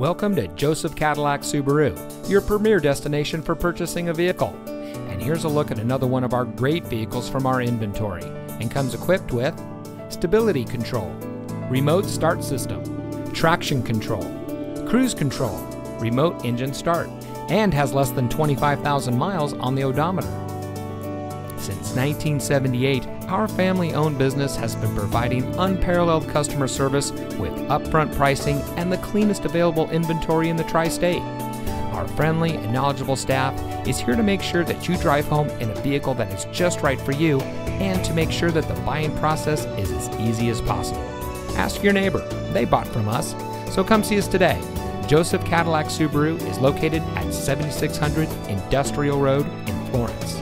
Welcome to Joseph Cadillac Subaru, your premier destination for purchasing a vehicle. And here's a look at another one of our great vehicles from our inventory and comes equipped with stability control, remote start system, traction control, cruise control, remote engine start, and has less than 25,000 miles on the odometer. Since 1978, our family owned business has been providing unparalleled customer service with upfront pricing and the cleanest available inventory in the tri state. Our friendly and knowledgeable staff is here to make sure that you drive home in a vehicle that is just right for you and to make sure that the buying process is as easy as possible. Ask your neighbor, they bought from us, so come see us today. Joseph Cadillac Subaru is located at 7600 Industrial Road in Florence.